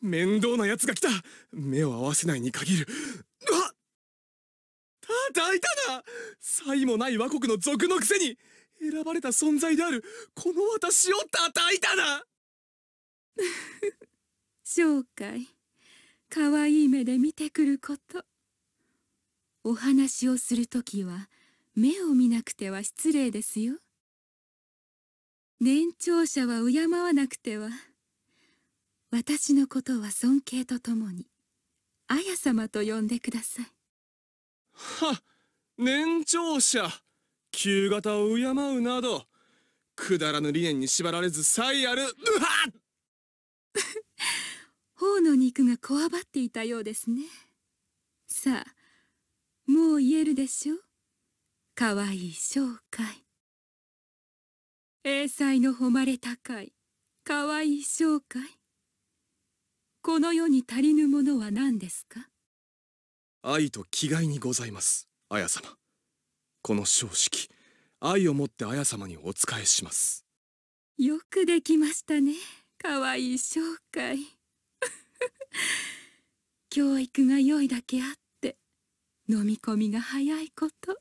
面倒な奴が来た。目を合わせないに限る。あ叩いたな！才もない倭国の族のくせに選ばれた存在である。この私を叩いたな！紹介かわいい目で見てくること。お話をするときは目を見なくては失礼ですよ。年長者は敬わなくては。私のことは尊敬とともに綾様と呼んでください。は年長者旧型を敬うなどくだらぬ理念に縛られずさえあるうはっ！頬の肉がこわばっていたようですね。さあもう言えるでしょう？かわいい紹介英才の誉れ高いかわいい紹介この世に足りぬものは何ですか？愛と気概にございます。綾様。この正直愛をもって綾様にお仕えします。よくできましたね。かわいい紹介 教育が良いだけあって飲み込みが早いこと